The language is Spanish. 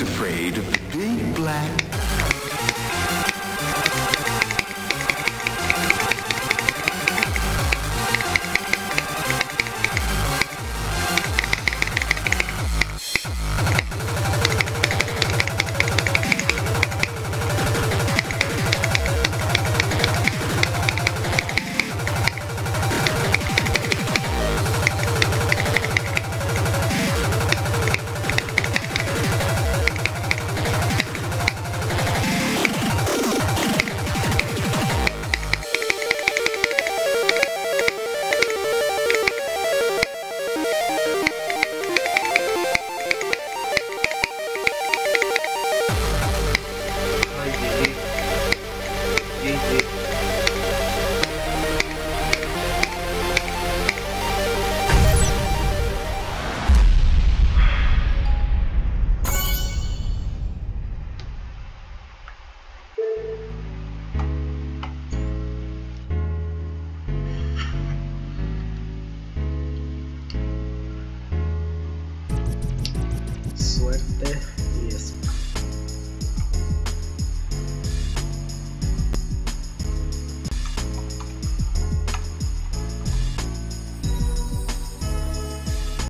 afraid of big black. Suerte.